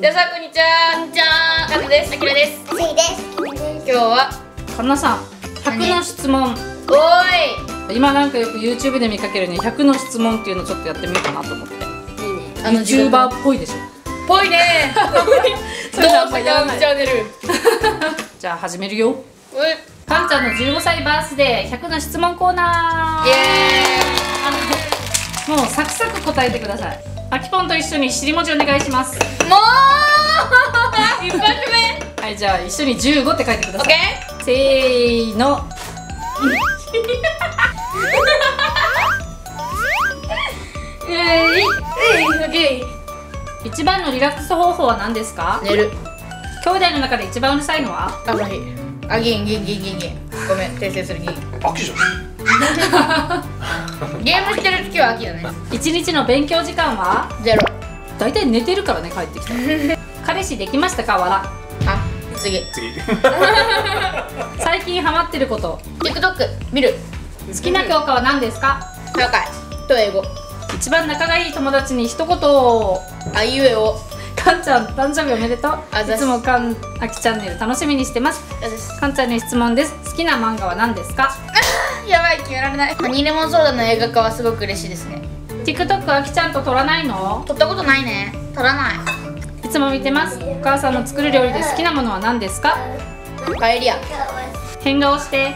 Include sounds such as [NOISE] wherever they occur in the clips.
皆さんこんにちは。こんにちは。カズです。あきらです。せいです。今日は？かなさん100の質問。おー今なんかよく YouTube で見かけるね100の質問っていうのちょっとやってみようかなと思って。いいね。いあの YouTuber っぽいでしょ。ぽいね。[LAUGHS] どうやらない。チャンネルじゃあ始めるよ。かんちゃんの15歳バースデー100の質問コーナー。イエあのもうサクサク答えてください。あきぽんと一緒に尻文字お願いします。ーイもう一発目。はいじゃあ一緒に15って書いてください。せーの。ーえい。えいオッケ一番のリラックス方法は何ですか？ー寝る。兄弟の中で一番うるさいのは？朝日あギンギンギンギンギンごめん訂正するギン秋じゃん。[LAUGHS] ゲームしてる時は秋だね。一日の勉強時間は？ゼロ。大体寝てるからね帰ってきたら [LAUGHS] 彼氏できましたか笑あ次。次。[LAUGHS] [LAUGHS] 最近ハマってること。TikTok 見る。好きな教科は何ですか？了解と英語。一番仲がいい友達に一言。をあいうえお。かんちゃん誕生日おめでとう。あいつもかんあきチャンネル楽しみにしてます。かんちゃんに質問です。好きな漫画は何ですか？[LAUGHS] やばい決められない。ハニーレモンソーダの映画化はすごく嬉しいですね。TikTok あきちゃんと撮らないの？撮ったことないね。撮らないいつも見てます。お母さんの作る料理で好きなものは何ですか？パエリア。変顔して。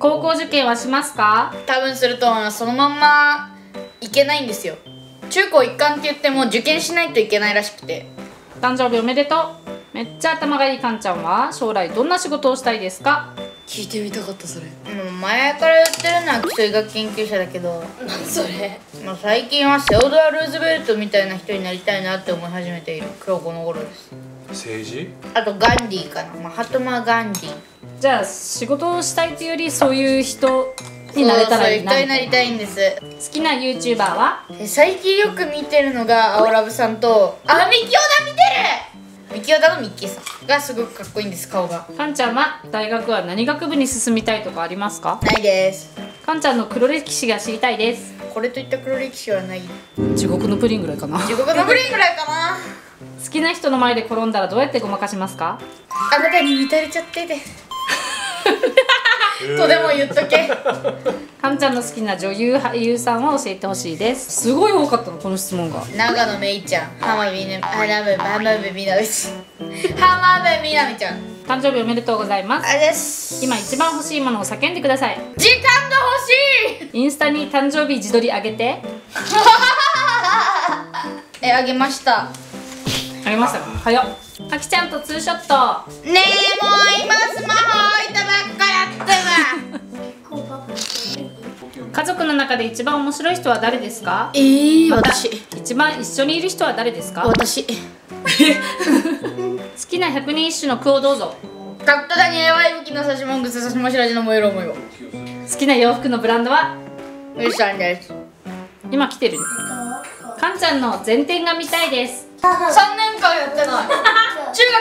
高校受験はしますか？多分するとそのまんまいけないんですよ。中高一貫って言っても受験しないといけないらしくて。誕生日おめでとう。めっちゃ頭がいいかんちゃんは将来どんな仕事をしたいですか？聞いてみたかったそれ。もう前から言ってるのは基礎医学研究者だけど、何それ。まあ、最近はセオドア・ルーズベルトみたいな人になりたいなって思い始めている今日この頃です。政治？あとガンディーかな。マハトマ・ガンディじゃあ仕事をしたいというよりそういう人になれたらいいな。そうそう人になりたいんです。好きな YouTuber は？え最近よく見てるのが青ラブさんとあミキオダ見てるミキオダのミッキーさんがすごくかっこいいんです顔が。かんちゃんは大学は何学部に進みたいとかありますか？ないです。かんちゃんの黒歴史が知りたいです。これといった黒歴史はない。地獄のプリンぐらいかな。地獄のプリンぐらいかな。好きな人の前で転んだらどうやってごまかしますか？あなたに見とれちゃってて [LAUGHS] [LAUGHS] とでも言っとけ。[LAUGHS] かんちゃんの好きな女優俳優さんを教えてほしいです。すごい多かったのこの質問が。長野めいちゃん。浜辺美波ちゃん。浜辺美波ちゃん。誕生日おめでとうございます。あれです。今一番欲しいものを叫んでください。時間が欲しいインスタに誕生日自撮り上げて。[LAUGHS] えあげました。あげましたか？早っ。あきちゃんとツーショット。ねえもう今スマホ家族の中で一番面白い人は誰ですか？えー、また私。一番一緒にいる人は誰ですか？[LAUGHS] 好私きな百人一首の句をどうぞ。カットダニエワイブキの刺しもんぐす刺しもしらじの燃える思いを。好きな洋服のブランドは？ウィルさんです。今来てる。かんちゃんの前転が見たいです。3年間やってない。中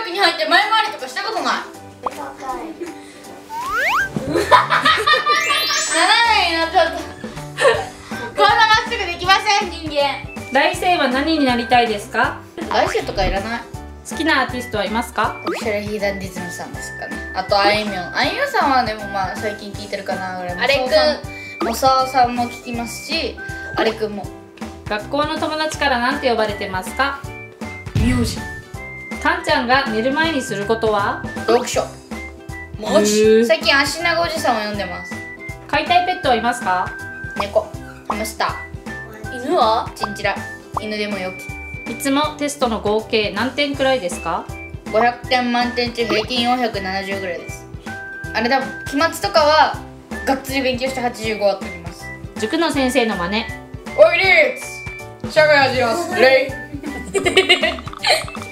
学に入って前回りとかしたことない斜めになっちゃったこんなまっすぐできません人間。来世は何になりたいですか？来週とかいらない。好きなアーティストはいますか？オフィシャルヒーダンディズムさんですかね。あとあいみょん。あいみょんさんはでもまあ最近聞いてるかなぐらいあれくん。もさおさんも聞きますしあれくんも。学校の友達から何て呼ばれてますか？名字かんちゃんが寝る前にすることは？読書マジ最近足長おじさんを読んでます。飼いたいペットはいますか？猫。ハムスター犬は？チンチラ。犬でもよき。いつもテストの合計何点くらいですか？500点満点中平均470ぐらいです。あれ多分期末とかはがっつり勉強して85は取ります。塾の先生の真似。おいリーツ社会始めます。[LAUGHS] レイ。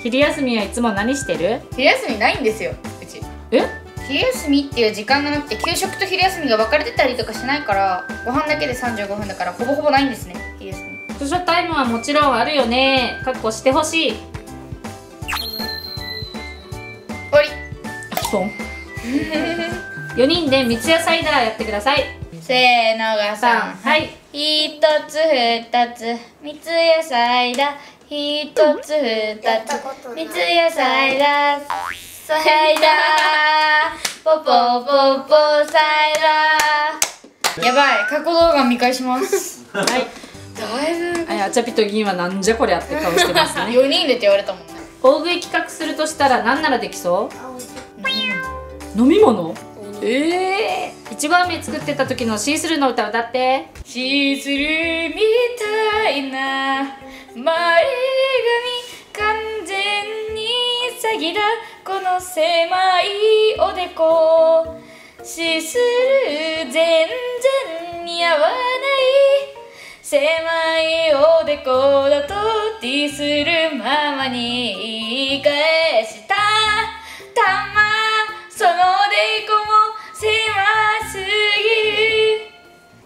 昼休みはいつも何してる？昼休みないんですようち。え？昼休みっていう時間がなくて給食と昼休みが分かれてたりとかしないからご飯だけで35分だからほぼほぼないんですね昼休み。図書タイムはもちろんあるよね。かっこしてほしい。終わり。ポン4人で三ツ矢サイダーやってください。せーのがさんさんはい。一つ二つ三つ野菜だ一つ二つ三つ野菜だサイダーポポポポサイダーやばい過去動画見返しますはいだいぶはい、あちゃぴと銀はなんじゃこりゃって顔してますね4人でって言われたもんね大食い企画するとしたら何ならできそう飲み物ええー、いちご飴作ってた時のシースルーの歌歌ってシースルーみたいだこの狭いおでこ。シースルー全然似合わない。狭いおでこだとディスるままに言い返した。たまそのおでこも狭すぎる。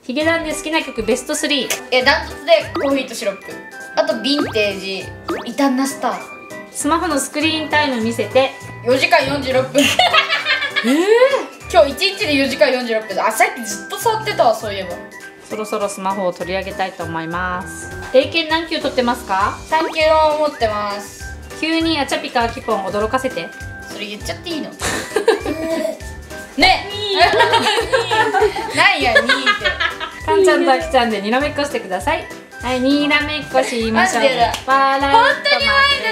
ヒゲダンで好きな曲ベスト3えダントツでコーヒーとシロップ。あとヴィンテージ。異端なスタースマホのスクリーンタイム見せて。4時間46分。今日1日で4時間46分あさっきずっと触ってたわそういえば。そろそろスマホを取り上げたいと思います。英検何級取ってますか？3キロ持ってます。急にアチャピかアキポン驚かせて。それ言っちゃっていいの？[LAUGHS] ね。[LAUGHS] なんや2って。かんちゃんとあきちゃんでにらめっこしてください。はいにらめっこしましょう。本当に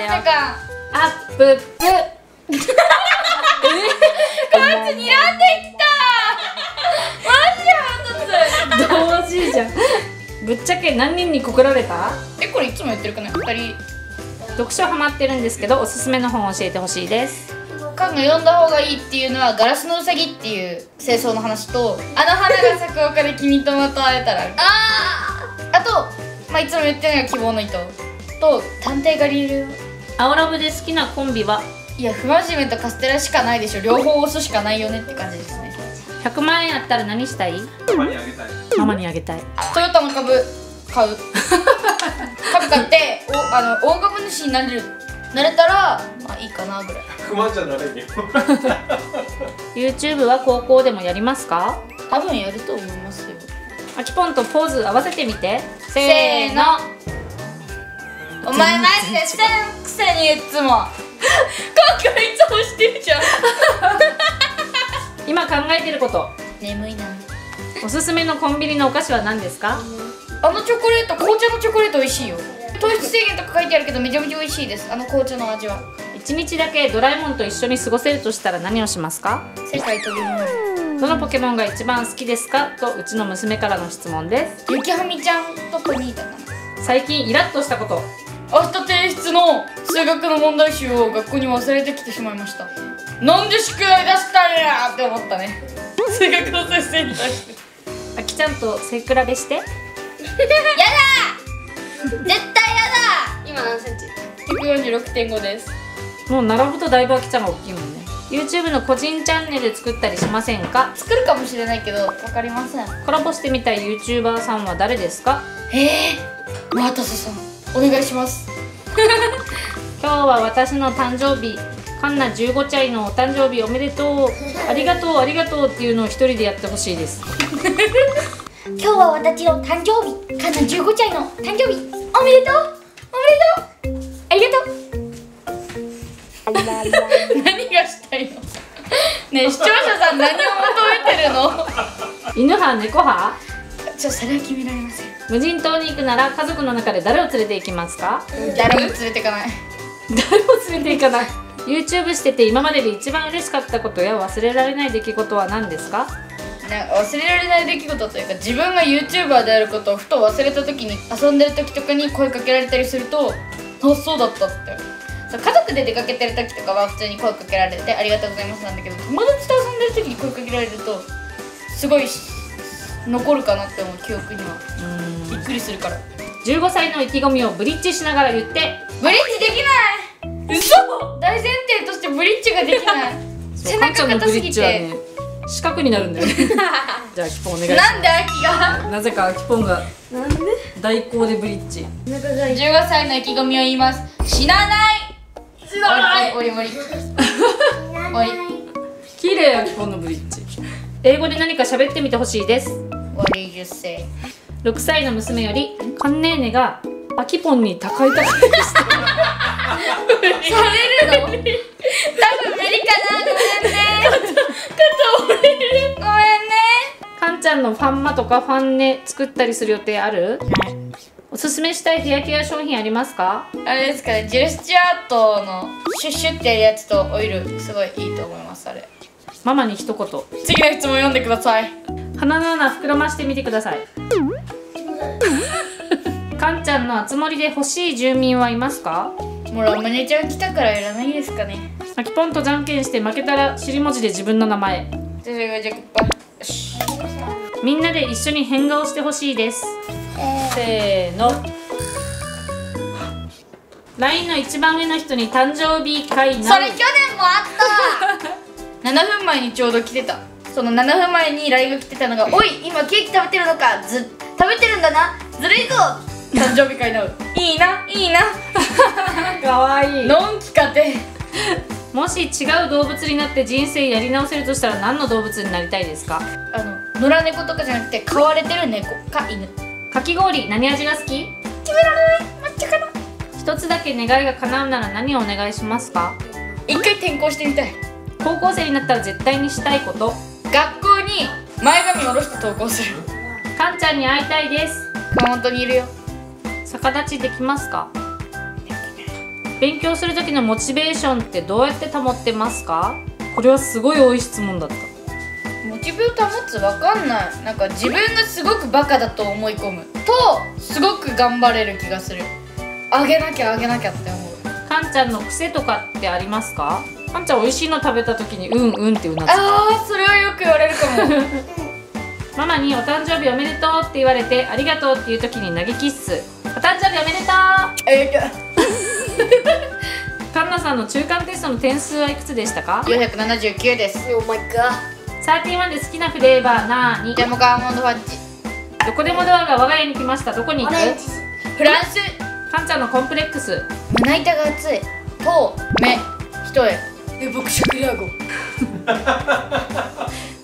前だったかアップップ。こいつ睨んできた。マジで腹立つ。同時じゃん。ぶっちゃけ何人に告られた？えこれいつもやってるかな？2人。読書ハマってるんですけどおすすめの本教えてほしいです。カンが読んだ方がいいっていうのは「ガラスのうさぎ」っていう清掃の話と「あの花が咲く丘で君とまた会えたら」ああと、まあ、いつも言ってるのが「希望の糸」と「探偵がリル」青ラブで好きなコンビは？いや不真面目とカステラしかないでしょ。両方押すしかないよねって感じですね。100万円あったら何したい？ママにあげたい。ママにあげたい。トヨタの株買う。[LAUGHS] 株買っておあの大株主になれる。なれたらまあいいかなぐらい。100万じゃなれんよ。[LAUGHS] YouTube は高校でもやりますか？多分やると思いますよ。あきぽんとポーズ合わせてみて。せせーのお前マジでせんくせにいつも。今回いつもしてるじゃん今考えてること。眠いなおすすめのコンビニのお菓子は何ですか？あのチョコレート紅茶のチョコレート美味しいよ。糖質制限とか書いてあるけどめちゃめちゃ美味しいです。あの紅茶の味は。1日だけドラえもんと一緒に過ごせるとしたら何をしますか？世界飛び回る。どのポケモンが一番好きですか？とうちの娘からの質問です。ゆきはみちゃんとポニーだな。最近イラッとしたこと明日提出の数学の問題集を学校に忘れてきてしまいました。なんで宿題出したんやって思ったね。数学の先生に対して。あきちゃんと背比べして。[LAUGHS] やだ！絶対や今何センチ？だ146.5です。もう並ぶとだいぶあきちゃんが大きいもんね。YouTube の個人チャンネル作ったりしませんか？作るかもしれないけど分かりません。コラボしてみたい YouTuber さんは誰ですか？ええー、マータサさんお願いします。[LAUGHS] 今日は私の誕生日カンナ15歳のお誕生日おめでとう。ありがとうありがとうっていうのを一人でやってほしいです。[LAUGHS] 今日は私の誕生日カンナ15歳の誕生日おめでとうおめでとうありがとう。[LAUGHS] 何がしたいの？ねえ視聴者さん何を求めてるの？犬派猫派？ちょそれは決められません無人島に行くなら家族の中で誰を連れて行きますか？誰も連れてかない。誰も連れて行かない。YouTube してて今までで一番嬉しかったことや忘れられない出来事は何ですか？なんか忘れられない出来事というか自分が YouTuber であることをふと忘れた時に遊んでる時とかに声かけられたりするとあそうだったって。そう家族で出かけてる時とかは普通に声かけられてありがとうございますなんだけど友達と遊んでる時に声かけられるとすごいし残るかなって思う記憶には。びっくりするから。15歳の意気込みをブリッジしながら言って。ブリッジできない！嘘！大前提としてブリッジができない。[LAUGHS] 背中んのブリッ硬すぎて、ジはね四角になるんだよね。[LAUGHS] じゃあキポンお願いしまなんで秋が？すなぜかキポンがなんで？代行でブリッジ。中がい。い15歳の意気込みを言います。死なない！死なない！おりおりおり。[LAUGHS] 綺麗やキポンのブリッジ。英語で何か喋ってみてほしいです What did you say? 6歳の娘よりカンネーネがアキポンに高い高いしてされるの？多分無理かな。ごめんね。肩折れるごめんね。カンちゃんのファンマとかファンネ作ったりする予定ある？おすすめしたいヘアケア商品ありますか？あれですかねジェルスチュアートのシュッシュってやるやつとオイルすごいいいと思いますあれ。ママに一言。次の質問読んでください鼻の穴膨らましてみてください。カンちゃんのあつ森で欲しい住民はいますか？もうラムネちゃん来たからいらないですかね。アキポンとじゃんけんして負けたら尻文字で自分の名前。みんなで一緒に変顔してほしいです。せーの。LINE の一番上の人に誕生日会なそれ去年もあった。[LAUGHS] 7分前にちょうど来てたその7分前に LINE が来てたのが「おい今ケーキ食べてるのかず食べてるんだなずるいぞ!」誕生日会なういいないいな。[LAUGHS] かわいい。のんきかて。もし違う動物になって人生やり直せるとしたら何の動物になりたいですか？あの野良猫とかじゃなくて飼われてる猫。か犬。かき氷何味が好き？決められない抹茶かな。一つだけ願いが叶うなら何をお願いしますか？一回転校してみたい。高校生になったら絶対にしたいこと学校に前髪下ろして登校する。かんちゃんに会いたいです。熊本にいるよ。逆立ちできますか？勉強する時のモチベーションってどうやって保ってますか？これはすごい多い質問だった。モチベを保つ？わかんない。なんか自分がすごくバカだと思い込む。とすごく頑張れる気がする。あげなきゃあげなきゃって思う。かんちゃんの癖とかってありますか？かんちゃん美味しいの食べた時にうんうんってうなずく。あーそれはよく言われるかも。[LAUGHS] ママにお誕生日おめでとうって言われてありがとうっていう時に投げキッスお誕生日おめでとえーうカンナさんの中間テストの点数はいくつでしたか？479です。お前か31で好きなフレーバーなーに？ジャムカーモンドファッジどこでもドアが我が家に来ました。どこに行く？フランス。かんちゃんのコンプレックス。胸板が厚い。と目。一重え僕シャクリアゴ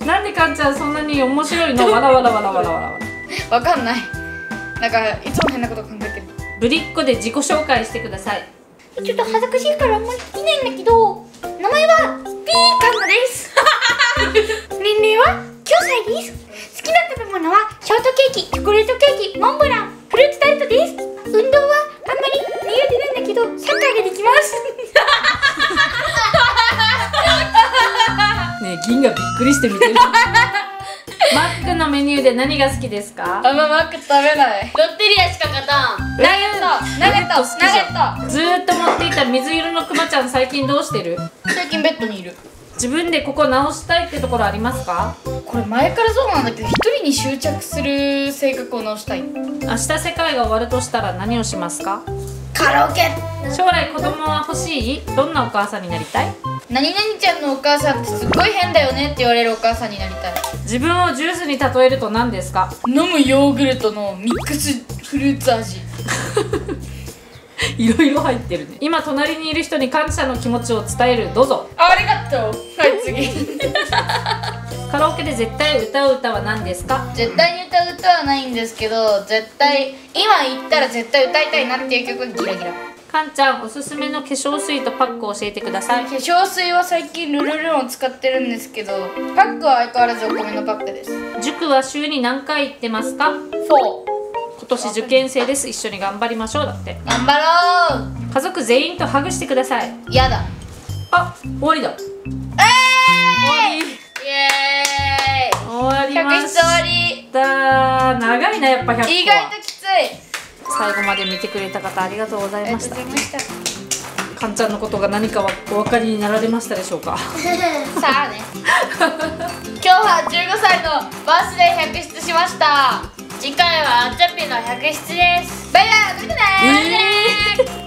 なんでかんちゃんそんなに面白いの？わらわらわらわらわらわらわかんない。なんかいつも変なこと考えてる。ぶりっ子で自己紹介してください。ちょっと恥ずかしいからあんまりできないんだけど名前はピーカンナです。[LAUGHS] 年齢は？9歳です。好きな食べ物はショートケーキチョコレートケーキモンブランフルーツタルトです。運動はあんまり苦手なんだけどサッカーができます [LAUGHS] ねえ銀がびっくりして見てる。[LAUGHS] マックのメニューで何が好きですか？あんまマック食べない。ロッテリアしか勝たん。ナゲット。ナゲット。好きじゃん。ナゲッずーっと持っていた水色のクマちゃん最近どうしてる？ト最近ベッドにいる。自分でここ直したいってところありますか？これ前からそうなんだけど一人に執着する性格を直したい。明日世界が終わるとしたら何をしますか？カラオケ。将来子供は欲しい？どんなお母さんになりたい？何々ちゃんのお母さんってすっごい変だよねって言われるお母さんになりたい。自分をジュースに例えると何ですか？飲むヨーグルトのミックスフルーツ味。[LAUGHS] いろいろ入ってるね。今隣にいる人に感謝の気持ちを伝える。どうぞ。ありがとう。はい次 [LAUGHS] カラオケで絶対歌う歌は何ですか？絶対に歌う歌はないんですけど絶対今言ったら絶対歌いたいなっていう曲がギラギラ。かんちゃんおすすめの化粧水とパックを教えてください。化粧水は最近ルルルンを使ってるんですけどパックは相変わらずお米のパックです。塾は週に何回行ってますか？4今年受験生です。一緒に頑張りましょう。だって。頑張ろ家族全員とハグしてください。うやだ。あ終わりだ終わりま100した。長いなやっぱ100個は。意外ときつい。最後まで見てくれた方ありがとうございました。かんちゃんのことが何かはお分かりになられましたでしょうか？[LAUGHS] さあね。今日は15歳のバースデー100室しました。次回はあっちゃぴの100室です。バイバイ。またね